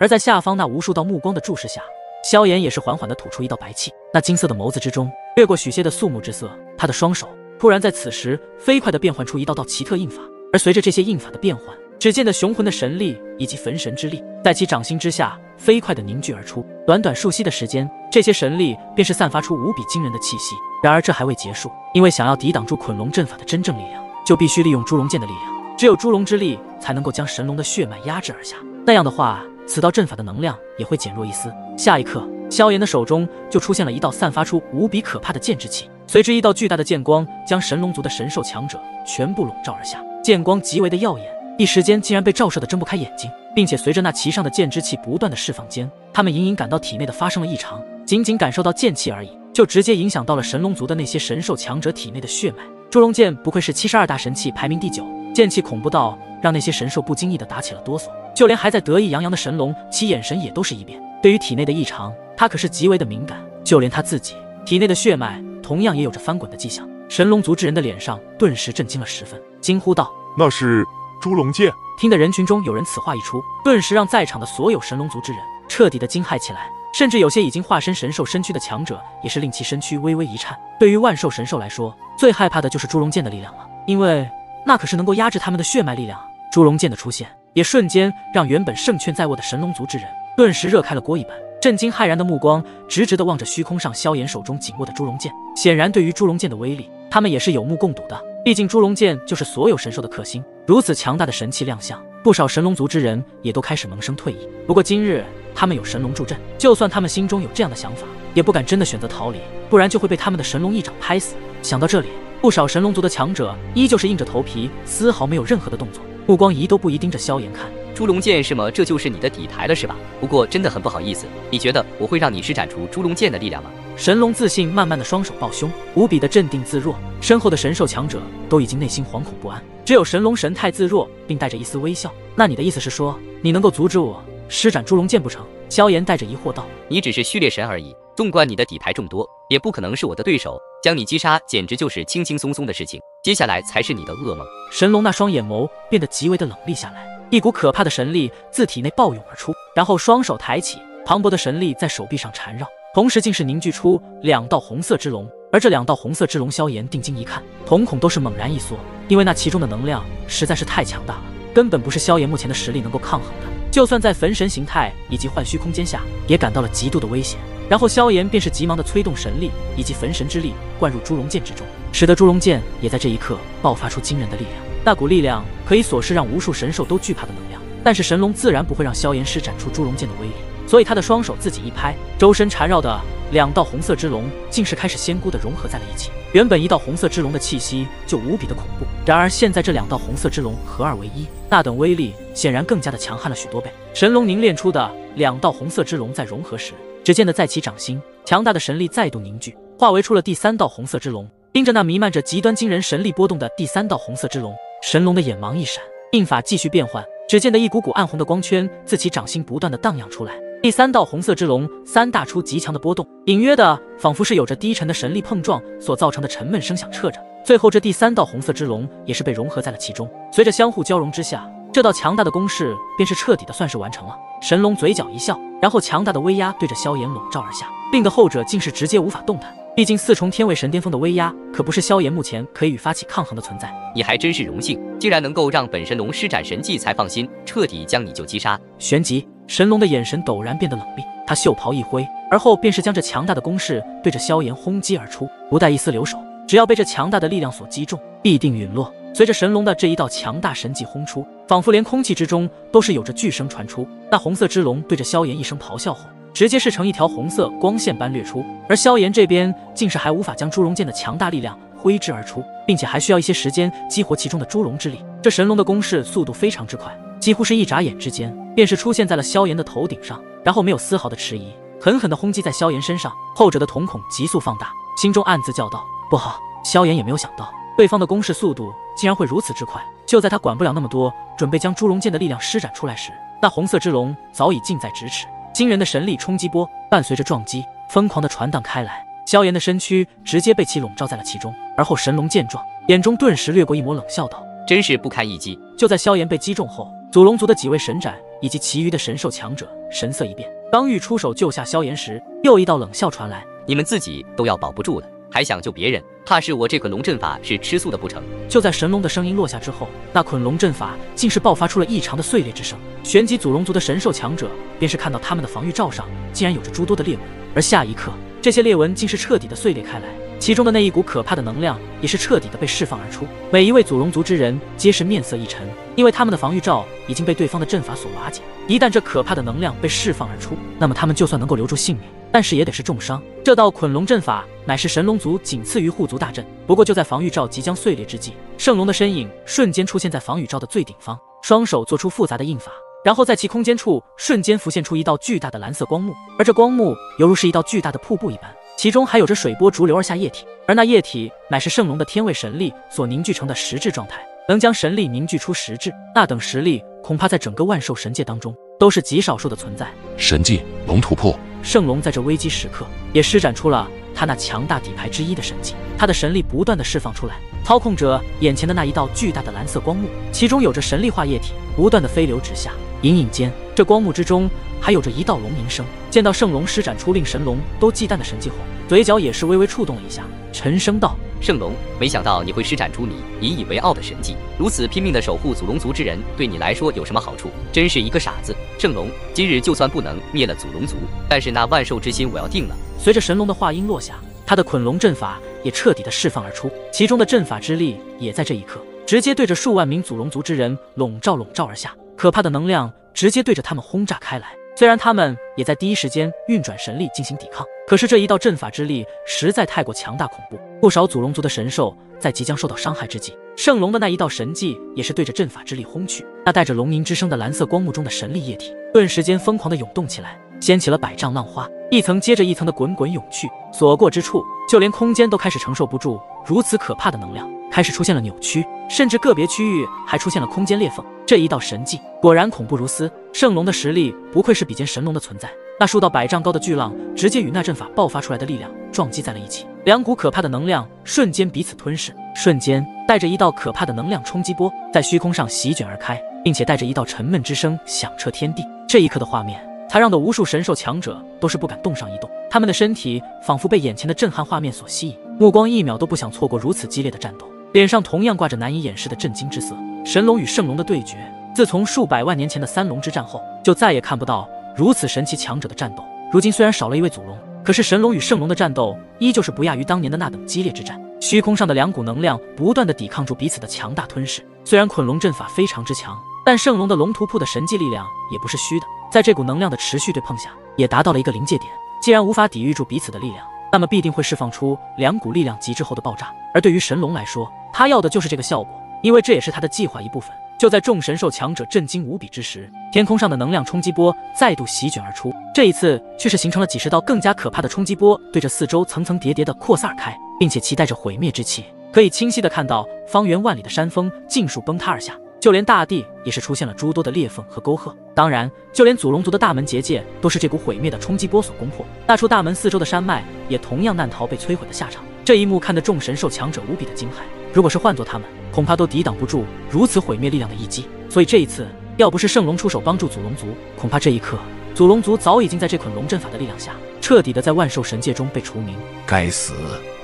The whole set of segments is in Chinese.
而在下方那无数道目光的注视下，萧炎也是缓缓地吐出一道白气，那金色的眸子之中掠过许些的肃穆之色。他的双手突然在此时飞快地变换出一道道奇特印法，而随着这些印法的变换，只见的雄浑的神力以及焚神之力，在其掌心之下飞快地凝聚而出。短短数息的时间，这些神力便是散发出无比惊人的气息。然而这还未结束，因为想要抵挡住捆龙阵法的真正力量，就必须利用猪龙剑的力量。只有猪龙之力才能够将神龙的血脉压制而下。那样的话，此道阵法的能量也会减弱一丝。下一刻，萧炎的手中就出现了一道散发出无比可怕的剑之气，随之一道巨大的剑光将神龙族的神兽强者全部笼罩而下。剑光极为的耀眼，一时间竟然被照射的睁不开眼睛，并且随着那其上的剑之气不断的释放间，他们隐隐感到体内的发生了异常。仅仅感受到剑气而已，就直接影响到了神龙族的那些神兽强者体内的血脉。猪龙剑不愧是七十二大神器排名第九，剑气恐怖到让那些神兽不经意的打起了哆嗦。就连还在得意洋洋的神龙，其眼神也都是一变。对于体内的异常，他可是极为的敏感。就连他自己体内的血脉，同样也有着翻滚的迹象。神龙族之人的脸上顿时震惊了十分，惊呼道：“那是猪龙剑！”听得人群中有人此话一出，顿时让在场的所有神龙族之人彻底的惊骇起来。甚至有些已经化身神兽身躯的强者，也是令其身躯微微一颤。对于万兽神兽来说，最害怕的就是猪龙剑的力量了，因为那可是能够压制他们的血脉力量。猪龙剑的出现。也瞬间让原本胜券在握的神龙族之人顿时热开了锅一般，震惊骇然的目光直直的望着虚空上萧炎手中紧握的猪龙剑。显然，对于猪龙剑的威力，他们也是有目共睹的。毕竟猪龙剑就是所有神兽的克星，如此强大的神器亮相，不少神龙族之人也都开始萌生退意。不过今日他们有神龙助阵，就算他们心中有这样的想法，也不敢真的选择逃离，不然就会被他们的神龙一掌拍死。想到这里，不少神龙族的强者依旧是硬着头皮，丝毫没有任何的动作。目光移都不移盯着萧炎看，猪龙剑是吗？这就是你的底牌了是吧？不过真的很不好意思，你觉得我会让你施展出猪龙剑的力量吗？神龙自信慢慢的双手抱胸，无比的镇定自若，身后的神兽强者都已经内心惶恐不安，只有神龙神态自若，并带着一丝微笑。那你的意思是说，你能够阻止我施展猪龙剑不成？萧炎带着疑惑道。你只是序列神而已，纵观你的底牌众多，也不可能是我的对手。将你击杀，简直就是轻轻松松的事情。接下来才是你的噩梦。神龙那双眼眸变得极为的冷厉下来，一股可怕的神力自体内暴涌而出，然后双手抬起，磅礴的神力在手臂上缠绕，同时竟是凝聚出两道红色之龙。而这两道红色之龙，萧炎定睛一看，瞳孔都是猛然一缩，因为那其中的能量实在是太强大了，根本不是萧炎目前的实力能够抗衡的。就算在焚神形态以及幻虚空间下，也感到了极度的危险。然后萧炎便是急忙的催动神力以及焚神之力灌入猪龙剑之中，使得猪龙剑也在这一刻爆发出惊人的力量。那股力量可以所示让无数神兽都惧怕的能量。但是神龙自然不会让萧炎施展出猪龙剑的威力，所以他的双手自己一拍，周身缠绕的两道红色之龙竟是开始仙姑的融合在了一起。原本一道红色之龙的气息就无比的恐怖，然而现在这两道红色之龙合二为一，那等威力显然更加的强悍了许多倍。神龙凝练出的两道红色之龙在融合时。只见得在其掌心，强大的神力再度凝聚，化为出了第三道红色之龙。盯着那弥漫着极端惊人神力波动的第三道红色之龙，神龙的眼芒一闪，印法继续变换。只见得一股股暗红的光圈自其掌心不断的荡漾出来。第三道红色之龙三大出极强的波动，隐约的仿佛是有着低沉的神力碰撞所造成的沉闷声响彻着。最后这第三道红色之龙也是被融合在了其中，随着相互交融之下，这道强大的攻势便是彻底的算是完成了。神龙嘴角一笑。然后强大的威压对着萧炎笼罩而下，令得后者竟是直接无法动弹。毕竟四重天位神巅峰的威压可不是萧炎目前可以与发起抗衡的存在。你还真是荣幸，竟然能够让本神龙施展神技才放心，彻底将你就击杀。旋即，神龙的眼神陡然变得冷厉，他袖袍一挥，而后便是将这强大的攻势对着萧炎轰击而出，不带一丝留手。只要被这强大的力量所击中，必定陨落。随着神龙的这一道强大神技轰出，仿佛连空气之中都是有着巨声传出。那红色之龙对着萧炎一声咆哮后，直接是成一条红色光线般掠出。而萧炎这边竟是还无法将朱龙剑的强大力量挥之而出，并且还需要一些时间激活其中的朱龙之力。这神龙的攻势速度非常之快，几乎是一眨眼之间便是出现在了萧炎的头顶上，然后没有丝毫的迟疑，狠狠地轰击在萧炎身上。后者的瞳孔急速放大，心中暗自叫道：不好！萧炎也没有想到。对方的攻势速度竟然会如此之快！就在他管不了那么多，准备将猪龙剑的力量施展出来时，那红色之龙早已近在咫尺。惊人的神力冲击波伴随着撞击，疯狂的传荡开来。萧炎的身躯直接被其笼罩在了其中。而后神龙见状，眼中顿时掠过一抹冷笑，道：“真是不堪一击。”就在萧炎被击中后，祖龙族的几位神斩以及其余的神兽强者神色一变，刚欲出手救下萧炎时，又一道冷笑传来：“你们自己都要保不住了，还想救别人？怕是我这捆龙阵法是吃素的不成？”就在神龙的声音落下之后，那捆龙阵法竟是爆发出了异常的碎裂之声。旋即，祖龙族的神兽强者便是看到他们的防御罩上竟然有着诸多的裂纹，而下一刻，这些裂纹竟是彻底的碎裂开来。其中的那一股可怕的能量也是彻底的被释放而出，每一位祖龙族之人皆是面色一沉，因为他们的防御罩已经被对方的阵法所瓦解。一旦这可怕的能量被释放而出，那么他们就算能够留住性命，但是也得是重伤。这道捆龙阵法乃是神龙族仅次于护族大阵。不过就在防御罩即将碎裂之际，圣龙的身影瞬间出现在防御罩的最顶方，双手做出复杂的印法，然后在其空间处瞬间浮现出一道巨大的蓝色光幕，而这光幕犹如是一道巨大的瀑布一般。其中还有着水波逐流而下液体，而那液体乃是圣龙的天位神力所凝聚成的实质状态。能将神力凝聚出实质，那等实力恐怕在整个万兽神界当中都是极少数的存在。神技龙突破，圣龙在这危机时刻也施展出了他那强大底牌之一的神技，他的神力不断的释放出来，操控着眼前的那一道巨大的蓝色光幕，其中有着神力化液体不断的飞流直下，隐隐间这光幕之中。还有着一道龙鸣声。见到圣龙施展出令神龙都忌惮的神技后，嘴角也是微微触动了一下，沉声道：“圣龙，没想到你会施展出你引以为傲的神技，如此拼命的守护祖龙族之人，对你来说有什么好处？真是一个傻子！圣龙，今日就算不能灭了祖龙族，但是那万兽之心我要定了。”随着神龙的话音落下，他的捆龙阵法也彻底的释放而出，其中的阵法之力也在这一刻直接对着数万名祖龙族之人笼罩笼罩而下，可怕的能量直接对着他们轰炸开来。虽然他们也在第一时间运转神力进行抵抗，可是这一道阵法之力实在太过强大恐怖，不少祖龙族的神兽在即将受到伤害之际，圣龙的那一道神技也是对着阵法之力轰去。那带着龙吟之声的蓝色光幕中的神力液体，顿时间疯狂的涌动起来，掀起了百丈浪花，一层接着一层的滚滚涌去，所过之处，就连空间都开始承受不住如此可怕的能量，开始出现了扭曲，甚至个别区域还出现了空间裂缝。这一道神迹果然恐怖如斯，圣龙的实力不愧是比肩神龙的存在。那数道百丈高的巨浪直接与那阵法爆发出来的力量撞击在了一起，两股可怕的能量瞬间彼此吞噬，瞬间带着一道可怕的能量冲击波在虚空上席卷而开，并且带着一道沉闷之声响彻天地。这一刻的画面，才让的无数神兽强者都是不敢动上一动，他们的身体仿佛被眼前的震撼画面所吸引，目光一秒都不想错过如此激烈的战斗，脸上同样挂着难以掩饰的震惊之色。神龙与圣龙的对决，自从数百万年前的三龙之战后，就再也看不到如此神奇强者的战斗。如今虽然少了一位祖龙，可是神龙与圣龙的战斗依旧是不亚于当年的那等激烈之战。虚空上的两股能量不断的抵抗住彼此的强大吞噬。虽然捆龙阵法非常之强，但圣龙的龙突破的神迹力量也不是虚的。在这股能量的持续对碰下，也达到了一个临界点。既然无法抵御住彼此的力量，那么必定会释放出两股力量极致后的爆炸。而对于神龙来说，他要的就是这个效果。因为这也是他的计划一部分。就在众神兽强者震惊无比之时，天空上的能量冲击波再度席卷而出，这一次却是形成了几十道更加可怕的冲击波，对着四周层层叠叠的扩散而开，并且其带着毁灭之气，可以清晰的看到方圆万里的山峰尽数崩塌而下，就连大地也是出现了诸多的裂缝和沟壑。当然，就连祖龙族的大门结界都是这股毁灭的冲击波所攻破，那处大门四周的山脉也同样难逃被摧毁的下场。这一幕看得众神兽强者无比的惊骇，如果是换做他们。恐怕都抵挡不住如此毁灭力量的一击，所以这一次要不是圣龙出手帮助祖龙族，恐怕这一刻祖龙族早已经在这捆龙阵法的力量下，彻底的在万兽神界中被除名。该死！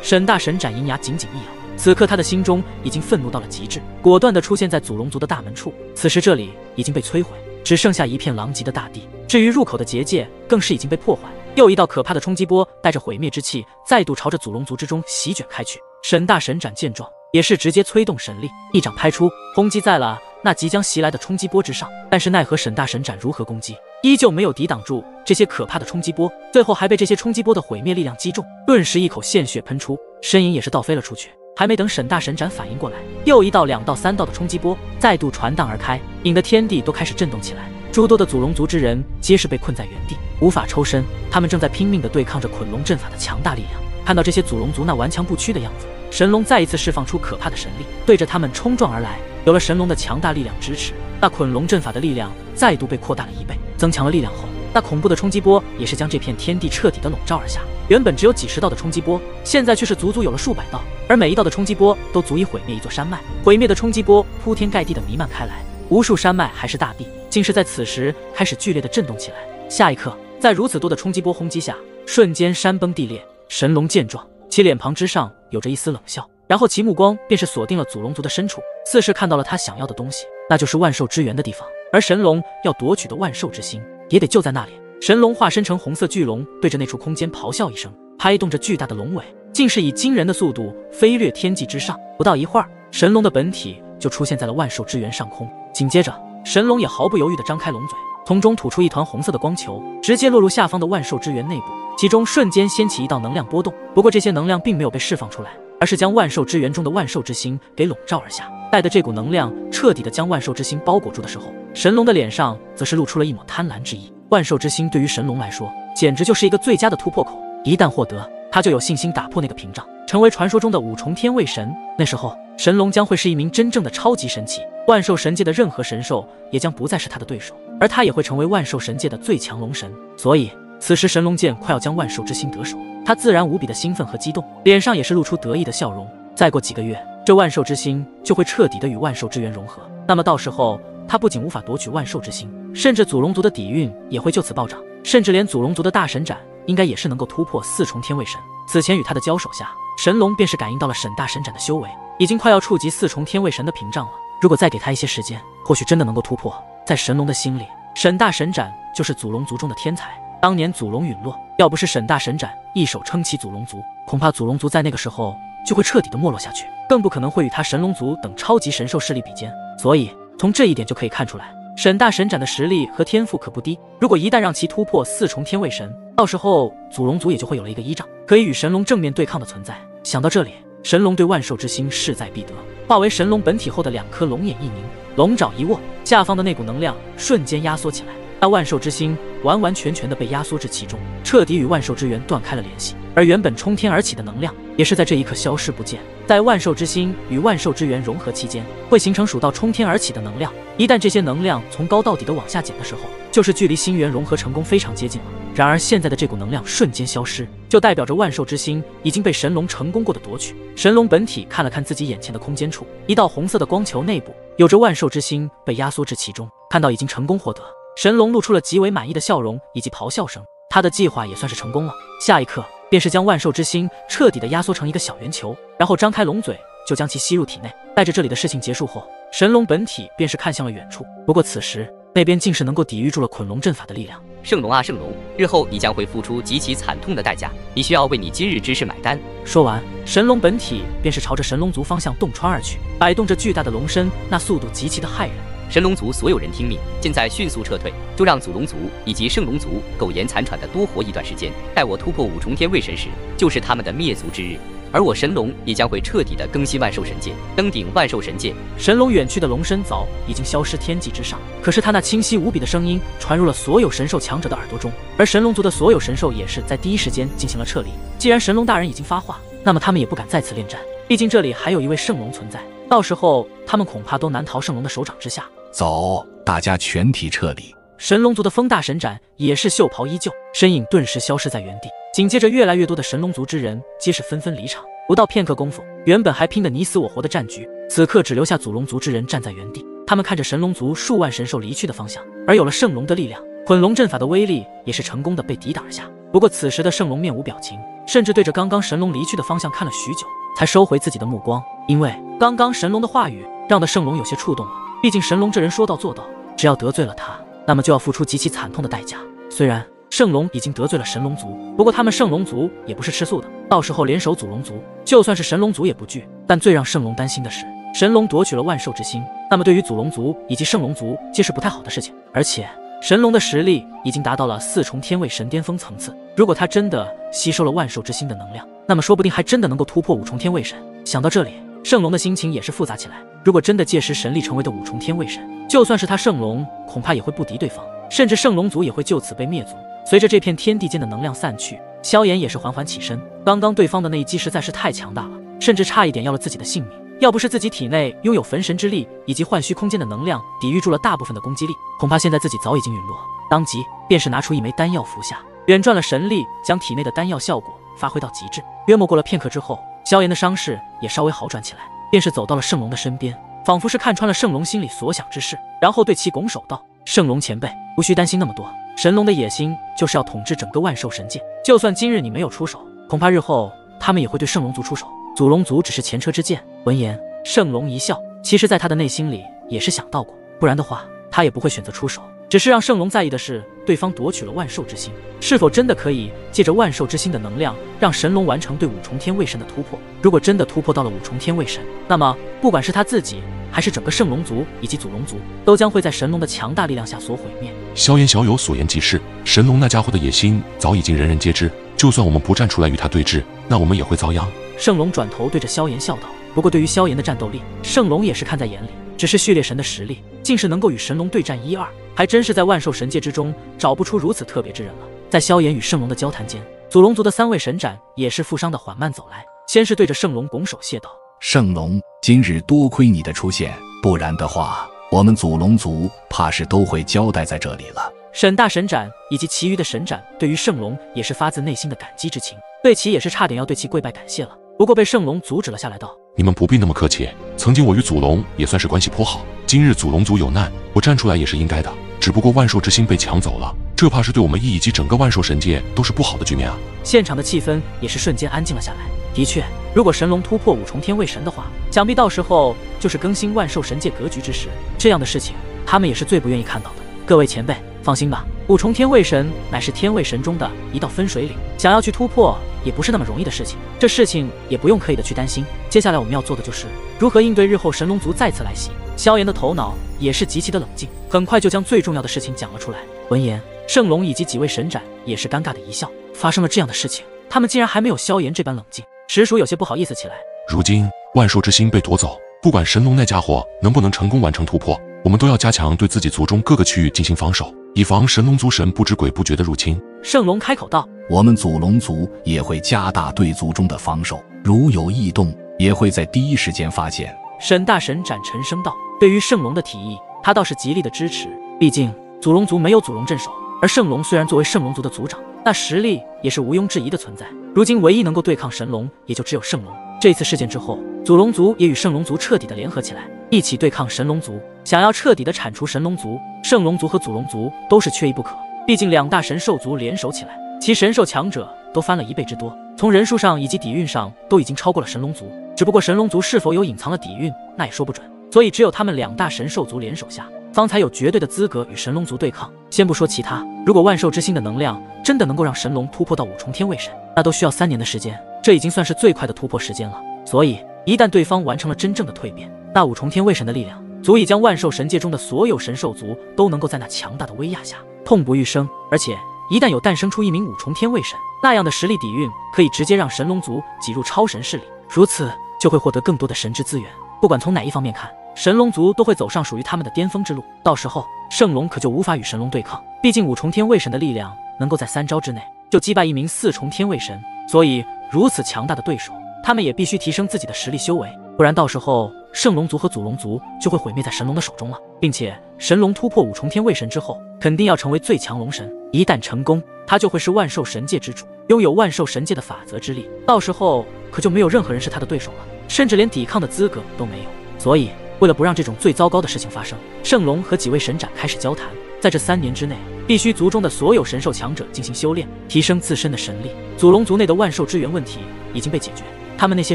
沈大神斩银牙紧紧一咬，此刻他的心中已经愤怒到了极致，果断的出现在祖龙族的大门处。此时这里已经被摧毁，只剩下一片狼藉的大地。至于入口的结界，更是已经被破坏。又一道可怕的冲击波带着毁灭之气，再度朝着祖龙族之中席卷开去。沈大神斩见状。也是直接催动神力，一掌拍出，轰击在了那即将袭来的冲击波之上。但是奈何沈大神斩如何攻击，依旧没有抵挡住这些可怕的冲击波，最后还被这些冲击波的毁灭力量击中，顿时一口鲜血喷出，身影也是倒飞了出去。还没等沈大神斩反应过来，又一道、两道、三道的冲击波再度传荡而开，引得天地都开始震动起来。诸多的祖龙族之人皆是被困在原地，无法抽身。他们正在拼命地对抗着捆龙阵法的强大力量。看到这些祖龙族那顽强不屈的样子。神龙再一次释放出可怕的神力，对着他们冲撞而来。有了神龙的强大力量支持，那捆龙阵法的力量再度被扩大了一倍。增强了力量后，那恐怖的冲击波也是将这片天地彻底的笼罩而下。原本只有几十道的冲击波，现在却是足足有了数百道，而每一道的冲击波都足以毁灭一座山脉。毁灭的冲击波铺天盖地的弥漫开来，无数山脉还是大地。竟是在此时开始剧烈的震动起来。下一刻，在如此多的冲击波轰击下，瞬间山崩地裂。神龙见状，其脸庞之上有着一丝冷笑，然后其目光便是锁定了祖龙族的深处，似是看到了他想要的东西，那就是万兽之源的地方。而神龙要夺取的万兽之心，也得就在那里。神龙化身成红色巨龙，对着那处空间咆哮一声，拍动着巨大的龙尾，竟是以惊人的速度飞掠天际之上。不到一会儿，神龙的本体就出现在了万兽之源上空。紧接着，神龙也毫不犹豫地张开龙嘴，从中吐出一团红色的光球，直接落入下方的万兽之源内部，其中瞬间掀起一道能量波动。不过这些能量并没有被释放出来，而是将万兽之源中的万兽之心给笼罩而下。待得这股能量彻底的将万兽之心包裹住的时候，神龙的脸上则是露出了一抹贪婪之意。万兽之心对于神龙来说，简直就是一个最佳的突破口。一旦获得，他就有信心打破那个屏障，成为传说中的五重天位神。那时候，神龙将会是一名真正的超级神器，万兽神界的任何神兽也将不再是他的对手，而他也会成为万兽神界的最强龙神。所以，此时神龙见快要将万兽之心得手，他自然无比的兴奋和激动，脸上也是露出得意的笑容。再过几个月，这万兽之心就会彻底的与万兽之源融合。那么到时候，他不仅无法夺取万兽之心，甚至祖龙族的底蕴也会就此暴涨，甚至连祖龙族的大神斩应该也是能够突破四重天位神。此前与他的交手下，神龙便是感应到了沈大神斩的修为，已经快要触及四重天位神的屏障了。如果再给他一些时间，或许真的能够突破。在神龙的心里，沈大神斩就是祖龙族中的天才。当年祖龙陨落，要不是沈大神斩一手撑起祖龙族，恐怕祖龙族在那个时候就会彻底的没落下去，更不可能会与他神龙族等超级神兽势力比肩。所以。从这一点就可以看出来，沈大神斩的实力和天赋可不低。如果一旦让其突破四重天位神，到时候祖龙族也就会有了一个依仗，可以与神龙正面对抗的存在。想到这里，神龙对万兽之心势在必得，化为神龙本体后的两颗龙眼一凝，龙爪一握，下方的那股能量瞬间压缩起来，那万兽之心完完全全的被压缩至其中，彻底与万兽之源断开了联系。而原本冲天而起的能量，也是在这一刻消失不见。在万兽之心与万兽之源融合期间，会形成数道冲天而起的能量。一旦这些能量从高到底的往下减的时候，就是距离心源融合成功非常接近了。然而现在的这股能量瞬间消失，就代表着万兽之心已经被神龙成功过的夺取。神龙本体看了看自己眼前的空间处，一道红色的光球内部有着万兽之心被压缩至其中。看到已经成功获得，神龙露出了极为满意的笑容以及咆哮声。他的计划也算是成功了。下一刻。便是将万兽之心彻底的压缩成一个小圆球，然后张开龙嘴就将其吸入体内。待着这里的事情结束后，神龙本体便是看向了远处。不过此时那边竟是能够抵御住了捆龙阵法的力量。圣龙啊圣龙，日后你将会付出极其惨痛的代价，你需要为你今日之事买单。说完，神龙本体便是朝着神龙族方向洞穿而去，摆动着巨大的龙身，那速度极其的骇人。神龙族所有人听命，现在迅速撤退，就让祖龙族以及圣龙族苟延残喘的多活一段时间。待我突破五重天位神时，就是他们的灭族之日。而我神龙也将会彻底的更新万兽神界，登顶万兽神界。神龙远去的龙身早已经消失天际之上，可是他那清晰无比的声音传入了所有神兽强者的耳朵中，而神龙族的所有神兽也是在第一时间进行了撤离。既然神龙大人已经发话，那么他们也不敢再次恋战，毕竟这里还有一位圣龙存在，到时候他们恐怕都难逃圣龙的手掌之下。走，大家全体撤离。神龙族的风大神斩也是袖袍依旧，身影顿时消失在原地。紧接着，越来越多的神龙族之人皆是纷纷离场。不到片刻功夫，原本还拼得你死我活的战局，此刻只留下祖龙族之人站在原地。他们看着神龙族数万神兽离去的方向，而有了圣龙的力量，捆龙阵法的威力也是成功的被抵挡而下。不过此时的圣龙面无表情，甚至对着刚刚神龙离去的方向看了许久，才收回自己的目光，因为刚刚神龙的话语让的圣龙有些触动了。毕竟神龙这人说到做到，只要得罪了他，那么就要付出极其惨痛的代价。虽然圣龙已经得罪了神龙族，不过他们圣龙族也不是吃素的，到时候联手祖龙族，就算是神龙族也不惧。但最让圣龙担心的是，神龙夺取了万兽之心，那么对于祖龙族以及圣龙族皆是不太好的事情。而且神龙的实力已经达到了四重天位神巅峰层次，如果他真的吸收了万兽之心的能量，那么说不定还真的能够突破五重天位神。想到这里。圣龙的心情也是复杂起来。如果真的届时神力成为的五重天位神，就算是他圣龙，恐怕也会不敌对方，甚至圣龙族也会就此被灭族。随着这片天地间的能量散去，萧炎也是缓缓起身。刚刚对方的那一击实在是太强大了，甚至差一点要了自己的性命。要不是自己体内拥有焚神之力以及幻虚空间的能量抵御住了大部分的攻击力，恐怕现在自己早已经陨落。当即便是拿出一枚丹药服下，远转了神力，将体内的丹药效果发挥到极致。约莫过了片刻之后。萧炎的伤势也稍微好转起来，便是走到了圣龙的身边，仿佛是看穿了圣龙心里所想之事，然后对其拱手道：“圣龙前辈，无需担心那么多。神龙的野心就是要统治整个万兽神界，就算今日你没有出手，恐怕日后他们也会对圣龙族出手。祖龙族只是前车之鉴。闻言，圣龙一笑，其实，在他的内心里也是想到过，不然的话，他也不会选择出手。只是让圣龙在意的是，对方夺取了万兽之心，是否真的可以借着万兽之心的能量，让神龙完成对五重天卫神的突破？如果真的突破到了五重天卫神，那么不管是他自己，还是整个圣龙族以及祖龙族，都将会在神龙的强大力量下所毁灭。萧炎小友所言极是，神龙那家伙的野心早已经人人皆知，就算我们不站出来与他对峙，那我们也会遭殃。圣龙转头对着萧炎笑道：“不过对于萧炎的战斗力，圣龙也是看在眼里。只是序列神的实力，竟是能够与神龙对战一二。”还真是在万兽神界之中找不出如此特别之人了。在萧炎与圣龙的交谈间，祖龙族的三位神斩也是负伤的缓慢走来，先是对着圣龙拱手谢道：“圣龙，今日多亏你的出现，不然的话，我们祖龙族怕是都会交代在这里了。”沈大神斩以及其余的神斩对于圣龙也是发自内心的感激之情，对其也是差点要对其跪拜感谢了。不过被圣龙阻止了下来，道：“你们不必那么客气。曾经我与祖龙也算是关系颇好，今日祖龙族有难，我站出来也是应该的。只不过万兽之心被抢走了，这怕是对我们以及整个万兽神界都是不好的局面啊！”现场的气氛也是瞬间安静了下来。的确，如果神龙突破五重天卫神的话，想必到时候就是更新万兽神界格局之时。这样的事情，他们也是最不愿意看到的。各位前辈，放心吧，五重天卫神乃是天卫神中的一道分水岭，想要去突破。也不是那么容易的事情，这事情也不用刻意的去担心。接下来我们要做的就是如何应对日后神龙族再次来袭。萧炎的头脑也是极其的冷静，很快就将最重要的事情讲了出来。闻言，圣龙以及几位神斩也是尴尬的一笑。发生了这样的事情，他们竟然还没有萧炎这般冷静，实属有些不好意思起来。如今万兽之心被夺走，不管神龙那家伙能不能成功完成突破，我们都要加强对自己族中各个区域进行防守。以防神龙族神不知鬼不觉的入侵。圣龙开口道：“我们祖龙族也会加大对族中的防守，如有异动，也会在第一时间发现。”沈大神斩沉声道：“对于圣龙的提议，他倒是极力的支持。毕竟祖龙族没有祖龙镇守，而圣龙虽然作为圣龙族的族长，那实力也是毋庸置疑的存在。如今唯一能够对抗神龙，也就只有圣龙。这次事件之后，祖龙族也与圣龙族彻底的联合起来。”一起对抗神龙族，想要彻底的铲除神龙族、圣龙族和祖龙族都是缺一不可。毕竟两大神兽族联手起来，其神兽强者都翻了一倍之多，从人数上以及底蕴上都已经超过了神龙族。只不过神龙族是否有隐藏的底蕴，那也说不准。所以只有他们两大神兽族联手下，方才有绝对的资格与神龙族对抗。先不说其他，如果万兽之心的能量真的能够让神龙突破到五重天卫神，那都需要三年的时间，这已经算是最快的突破时间了。所以一旦对方完成了真正的蜕变，那五重天卫神的力量足以将万兽神界中的所有神兽族都能够在那强大的威压下痛不欲生。而且一旦有诞生出一名五重天卫神，那样的实力底蕴可以直接让神龙族挤入超神势力，如此就会获得更多的神之资源。不管从哪一方面看，神龙族都会走上属于他们的巅峰之路。到时候圣龙可就无法与神龙对抗，毕竟五重天卫神的力量能够在三招之内就击败一名四重天卫神，所以如此强大的对手，他们也必须提升自己的实力修为。不然到时候圣龙族和祖龙族就会毁灭在神龙的手中了，并且神龙突破五重天卫神之后，肯定要成为最强龙神。一旦成功，他就会是万兽神界之主，拥有万兽神界的法则之力。到时候可就没有任何人是他的对手了，甚至连抵抗的资格都没有。所以，为了不让这种最糟糕的事情发生，圣龙和几位神斩开始交谈，在这三年之内，必须族中的所有神兽强者进行修炼，提升自身的神力。祖龙族内的万兽之源问题已经被解决，他们那些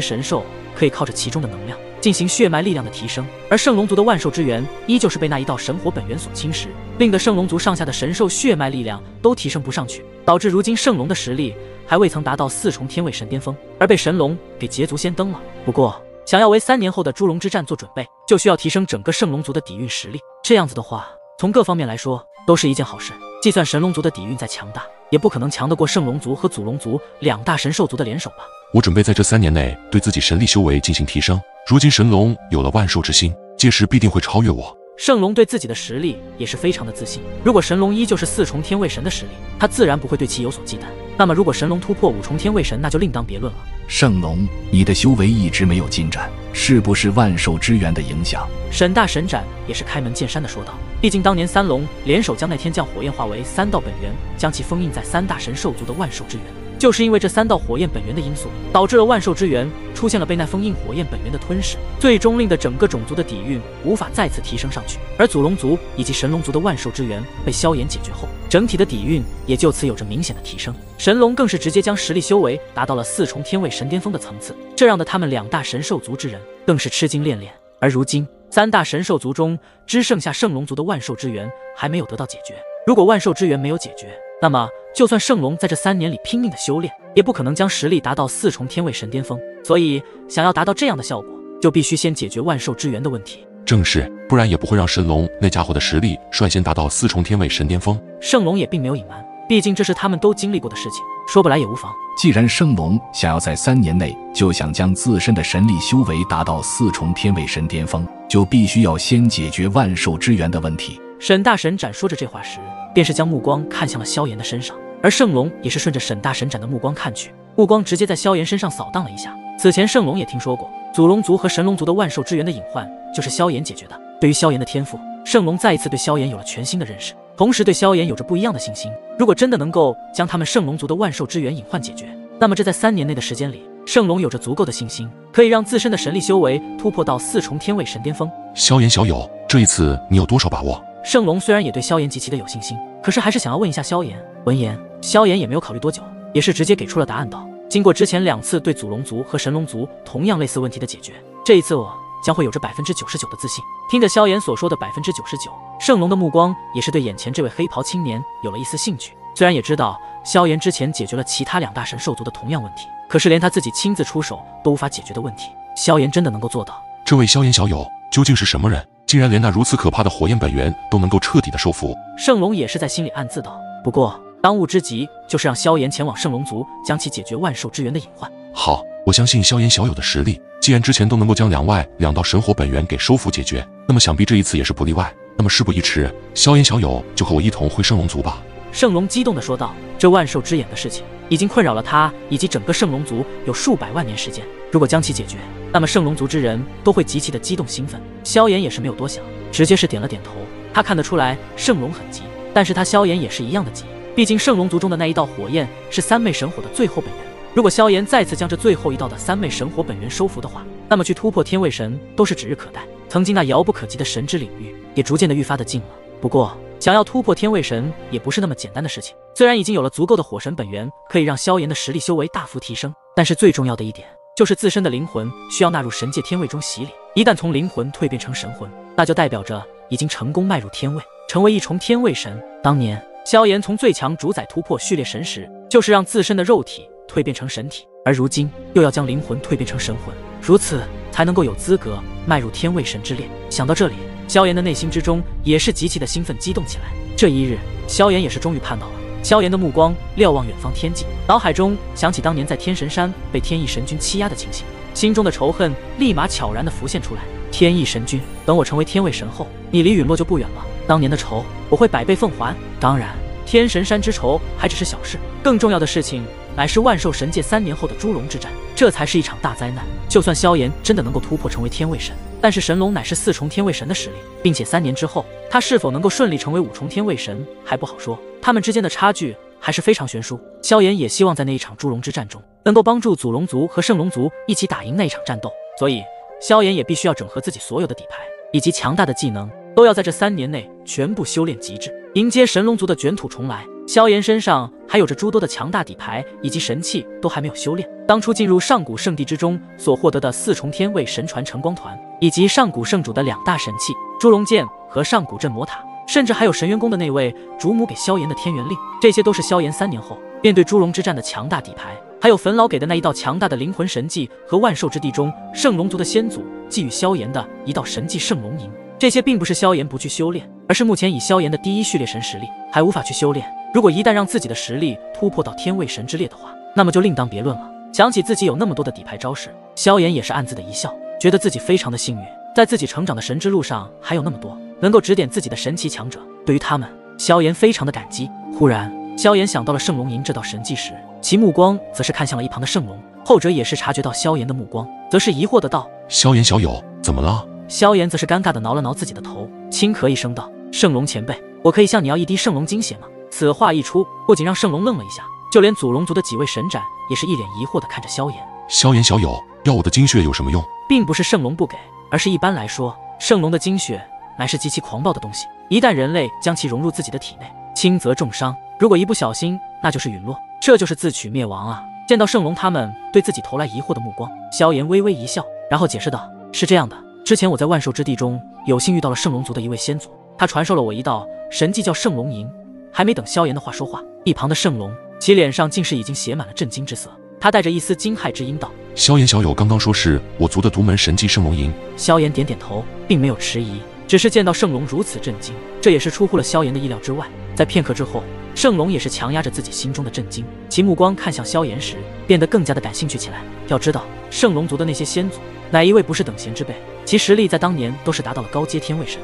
神兽。可以靠着其中的能量进行血脉力量的提升，而圣龙族的万兽之源依旧是被那一道神火本源所侵蚀，令得圣龙族上下的神兽血脉力量都提升不上去，导致如今圣龙的实力还未曾达到四重天位神巅峰，而被神龙给捷足先登了。不过，想要为三年后的猪龙之战做准备，就需要提升整个圣龙族的底蕴实力。这样子的话，从各方面来说都是一件好事。计算神龙族的底蕴再强大，也不可能强得过圣龙族和祖龙族两大神兽族的联手吧。我准备在这三年内对自己神力修为进行提升。如今神龙有了万兽之心，届时必定会超越我。圣龙对自己的实力也是非常的自信。如果神龙依旧是四重天位神的实力，他自然不会对其有所忌惮。那么，如果神龙突破五重天位神，那就另当别论了。圣龙，你的修为一直没有进展，是不是万兽之源的影响？沈大神斩也是开门见山的说道。毕竟当年三龙联手将那天降火焰化为三道本源，将其封印在三大神兽族的万兽之源。就是因为这三道火焰本源的因素，导致了万兽之源出现了被那封印火焰本源的吞噬，最终令的整个种族的底蕴无法再次提升上去。而祖龙族以及神龙族的万兽之源被萧炎解决后，整体的底蕴也就此有着明显的提升。神龙更是直接将实力修为达到了四重天位神巅峰的层次，这让的他们两大神兽族之人更是吃惊恋恋。而如今，三大神兽族中只剩下圣龙族的万兽之源还没有得到解决。如果万兽之源没有解决，那么就算圣龙在这三年里拼命的修炼，也不可能将实力达到四重天位神巅峰。所以，想要达到这样的效果，就必须先解决万兽之源的问题。正是，不然也不会让神龙那家伙的实力率先达到四重天位神巅峰。圣龙也并没有隐瞒，毕竟这是他们都经历过的事情，说不来也无妨。既然圣龙想要在三年内就想将自身的神力修为达到四重天位神巅峰，就必须要先解决万兽之源的问题。沈大神斩说着这话时，便是将目光看向了萧炎的身上，而圣龙也是顺着沈大神斩的目光看去，目光直接在萧炎身上扫荡了一下。此前圣龙也听说过祖龙族和神龙族的万兽之源的隐患就是萧炎解决的。对于萧炎的天赋，圣龙再一次对萧炎有了全新的认识，同时对萧炎有着不一样的信心。如果真的能够将他们圣龙族的万兽之源隐患解决，那么这在三年内的时间里，圣龙有着足够的信心，可以让自身的神力修为突破到四重天位神巅峰。萧炎小友，这一次你有多少把握？圣龙虽然也对萧炎极其的有信心，可是还是想要问一下萧炎。闻言，萧炎也没有考虑多久，也是直接给出了答案，道：经过之前两次对祖龙族和神龙族同样类似问题的解决，这一次我将会有着百分之九十九的自信。听着萧炎所说的百分之九十九，圣龙的目光也是对眼前这位黑袍青年有了一丝兴趣。虽然也知道萧炎之前解决了其他两大神兽族的同样问题，可是连他自己亲自出手都无法解决的问题，萧炎真的能够做到？这位萧炎小友究竟是什么人？竟然连那如此可怕的火焰本源都能够彻底的收服，圣龙也是在心里暗自道。不过当务之急就是让萧炎前往圣龙族，将其解决万兽之源的隐患。好，我相信萧炎小友的实力，既然之前都能够将两外两道神火本源给收服解决，那么想必这一次也是不例外。那么事不宜迟，萧炎小友就和我一同回圣龙族吧。圣龙激动的说道：“这万兽之眼的事情已经困扰了他以及整个圣龙族有数百万年时间，如果将其解决。”那么圣龙族之人都会极其的激动兴奋。萧炎也是没有多想，直接是点了点头。他看得出来圣龙很急，但是他萧炎也是一样的急。毕竟圣龙族中的那一道火焰是三昧神火的最后本源。如果萧炎再次将这最后一道的三昧神火本源收服的话，那么去突破天位神都是指日可待。曾经那遥不可及的神之领域也逐渐的愈发的近了。不过想要突破天位神也不是那么简单的事情。虽然已经有了足够的火神本源，可以让萧炎的实力修为大幅提升，但是最重要的一点。就是自身的灵魂需要纳入神界天位中洗礼，一旦从灵魂蜕变成神魂，那就代表着已经成功迈入天位，成为一重天位神。当年萧炎从最强主宰突破序列神时，就是让自身的肉体蜕变成神体，而如今又要将灵魂蜕变成神魂，如此才能够有资格迈入天位神之列。想到这里，萧炎的内心之中也是极其的兴奋激动起来。这一日，萧炎也是终于盼到了。萧炎的目光瞭望远方天际，脑海中想起当年在天神山被天意神君欺压的情形，心中的仇恨立马悄然的浮现出来。天意神君，等我成为天位神后，你离陨落就不远了。当年的仇我会百倍奉还。当然，天神山之仇还只是小事，更重要的事情乃是万兽神界三年后的猪龙之战，这才是一场大灾难。就算萧炎真的能够突破成为天位神，但是神龙乃是四重天位神的实力，并且三年之后他是否能够顺利成为五重天位神还不好说。他们之间的差距还是非常悬殊。萧炎也希望在那一场猪龙之战中，能够帮助祖龙族和圣龙族一起打赢那一场战斗。所以，萧炎也必须要整合自己所有的底牌以及强大的技能，都要在这三年内全部修炼极致，迎接神龙族的卷土重来。萧炎身上还有着诸多的强大底牌以及神器，都还没有修炼。当初进入上古圣地之中所获得的四重天位神传晨光团，以及上古圣主的两大神器——朱龙剑和上古镇魔塔。甚至还有神元宫的那位主母给萧炎的天元令，这些都是萧炎三年后面对朱龙之战的强大底牌。还有焚老给的那一道强大的灵魂神技和万兽之地中圣龙族的先祖寄予萧炎的一道神技圣龙吟。这些并不是萧炎不去修炼，而是目前以萧炎的第一序列神实力还无法去修炼。如果一旦让自己的实力突破到天位神之列的话，那么就另当别论了。想起自己有那么多的底牌招式，萧炎也是暗自的一笑，觉得自己非常的幸运，在自己成长的神之路上还有那么多。能够指点自己的神奇强者，对于他们，萧炎非常的感激。忽然，萧炎想到了圣龙吟这道神技时，其目光则是看向了一旁的圣龙。后者也是察觉到萧炎的目光，则是疑惑的道：“萧炎小友，怎么了？”萧炎则是尴尬的挠了挠自己的头，轻咳一声道：“圣龙前辈，我可以向你要一滴圣龙精血吗？”此话一出，不仅让圣龙愣了一下，就连祖龙族的几位神斩也是一脸疑惑的看着萧炎。萧炎小友，要我的精血有什么用？并不是圣龙不给，而是一般来说，圣龙的精血乃是极其狂暴的东西，一旦人类将其融入自己的体内，轻则重伤，如果一不小心，那就是陨落，这就是自取灭亡啊！见到圣龙他们对自己投来疑惑的目光，萧炎微微一笑，然后解释道：“是这样的，之前我在万兽之地中有幸遇到了圣龙族的一位先祖，他传授了我一道神技，叫圣龙吟。”还没等萧炎的话说话，一旁的圣龙其脸上竟是已经写满了震惊之色，他带着一丝惊骇之音道：“萧炎小友刚刚说是我族的独门神技圣龙吟。”萧炎点点头，并没有迟疑，只是见到圣龙如此震惊，这也是出乎了萧炎的意料之外。在片刻之后，圣龙也是强压着自己心中的震惊，其目光看向萧炎时，变得更加的感兴趣起来。要知道，圣龙族的那些先祖，哪一位不是等闲之辈？其实力在当年都是达到了高阶天位神。